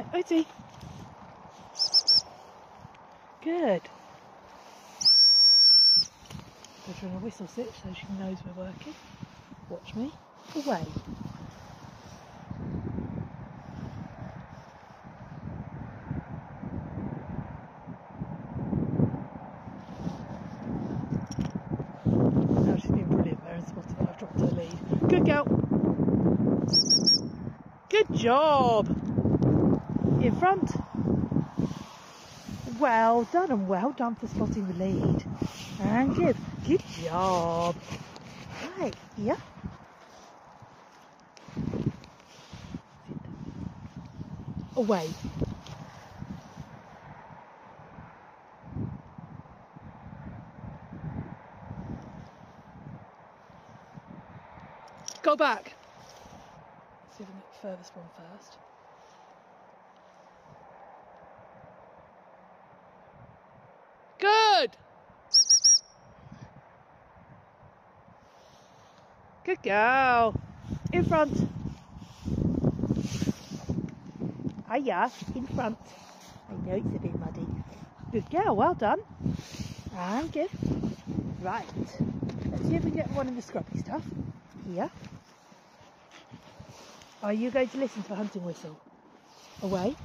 Right, Oti. Good. Her in a whistle sit so she knows we're working. Watch me. Away. Now she's been brilliant there and spotted I've dropped her lead. Good girl. Good job. In front. Well done and well done for spotting the lead. And give. Good job. Right, yeah. Away. Go back. Let's See if I can get the furthest one first. Good. Good girl. In front. Hiya, in front. I know it's a bit muddy. Good girl, well done. And good. Right. Let's see if we get one of the scrubby stuff. Here. Are you going to listen to the hunting whistle? Away.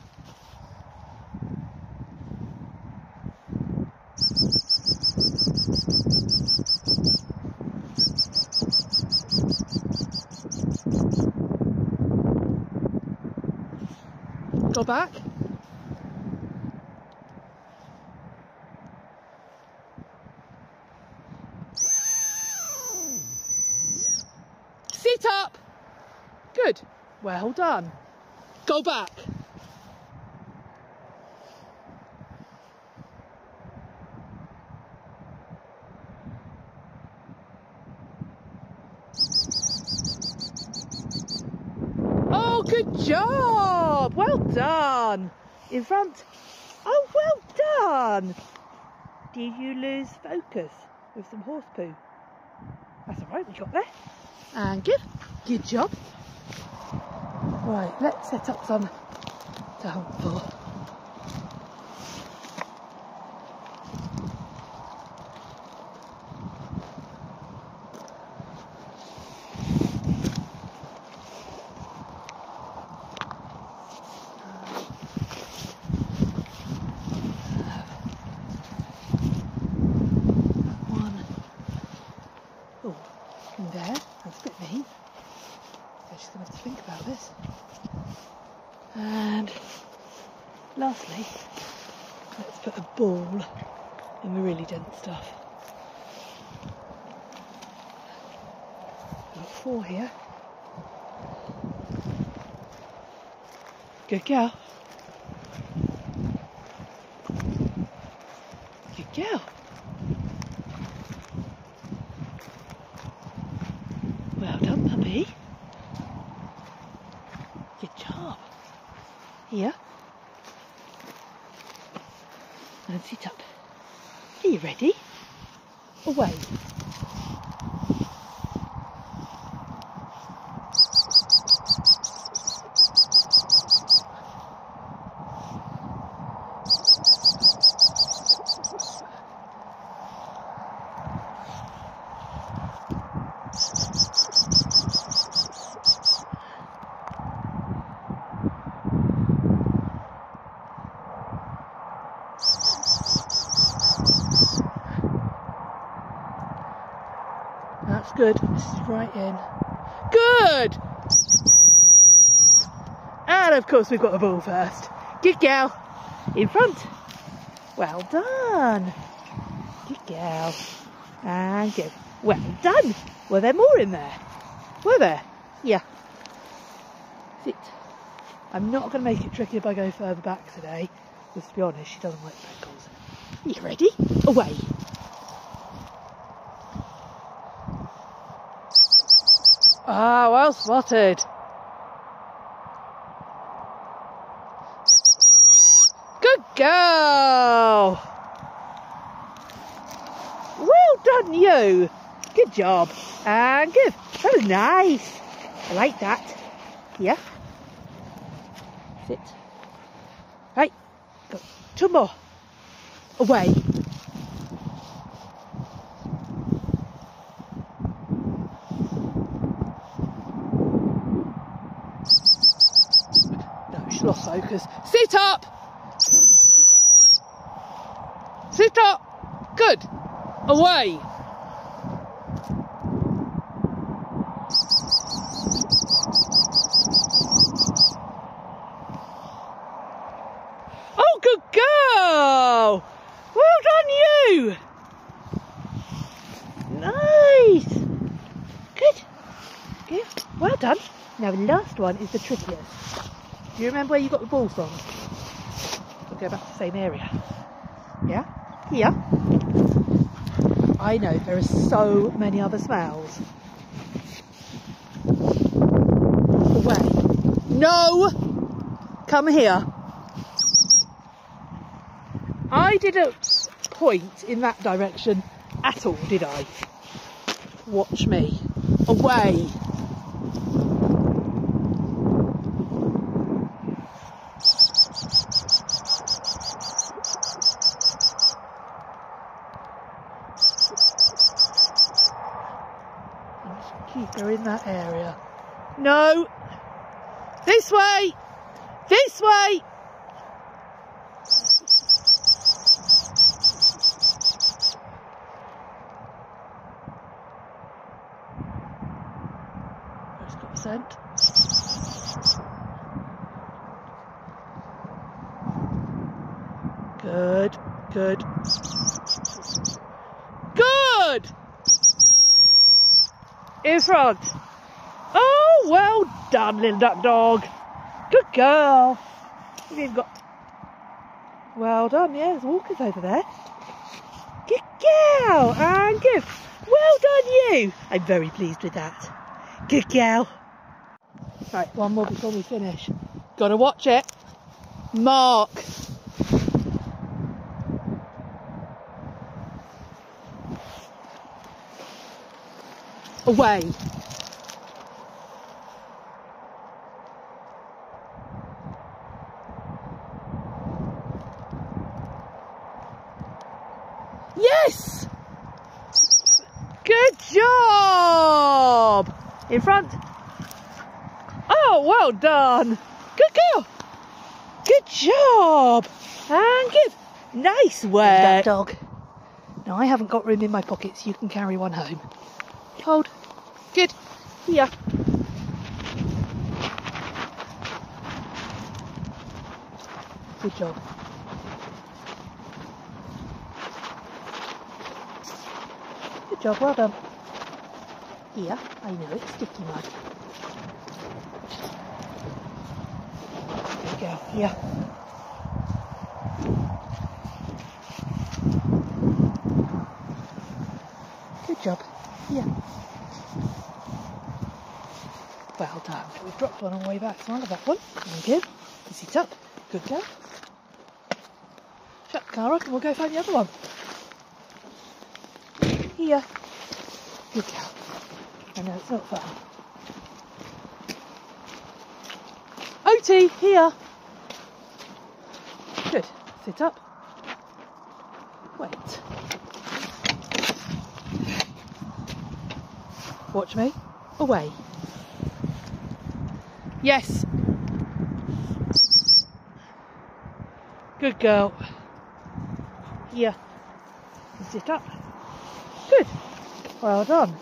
Back. Sit up. Good. Well done. Go back. Oh, good job. Well done. In front. Oh, well done. Did you lose focus with some horse poo? That's all right, we got there. And good. Good job. Right, let's set up some to hunt for. One. Oh, in there. That's a bit mean. So she's going to have to think about this. And lastly, let's put a ball in the really dense stuff. Got four here. Good girl. Good girl. Well done, puppy. Good job. Here. And sit up. Are you ready? Away. That's good. This is right in. Good! And of course we've got the ball first. Good girl. In front. Well done. Good girl. And good. Well done. Were there more in there? Were there? Yeah. Sit. I'm not going to make it tricky if I go further back today. Because to be honest, she doesn't like prickles. Are you ready? Away. Ah, well spotted. Good girl. Well done, you. Good job. And good. That was nice. I like that. Yeah. Sit. Right. Two more. Away. No, she's lost focus. Sit up! Sit up! Good. Away. Oh, good girl! Well done, you! Nice! Good. Good. Well done. Now, the last one is the trickiest. Do you remember where you got the ball from? We'll go back to the same area. Yeah? Here. I know there are so many other smells. Away. No! Come here. I didn't point in that direction at all, did I? Watch me. Away. Keep her in that area. No! This way! This way! Good, good. Good! In front. Well done, little duck dog. Good girl. You've got. Well done, yeah, there's walkers over there. Good girl, and good. Well done, you. I'm very pleased with that. Good girl. Right, one more before we finish. Gotta watch it. Mark. Away. Yes! Good job! In front. Oh, well done. Good girl. Good job. And good. Nice work. dog. Now, I haven't got room in my pockets. You can carry one home. Hold. Good. Here. Good job. Good job, well done. Here, I know it's sticky mud. There you go, here. Good job. Here. Well done. We've dropped one on the way back, so I love that one. Thank you. You sit up. Good girl. Shut the car up and we'll go find the other one. Here. Good girl. It's not fun. Oti, here. Good. Sit up. Wait. Watch me. Away. Yes. Good girl. Here. Sit up. Good. Well done.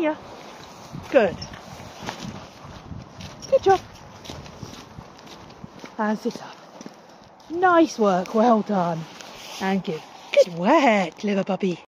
Here. Good. Good job. And sit up. Nice work. Well done. And good. Good work, little puppy.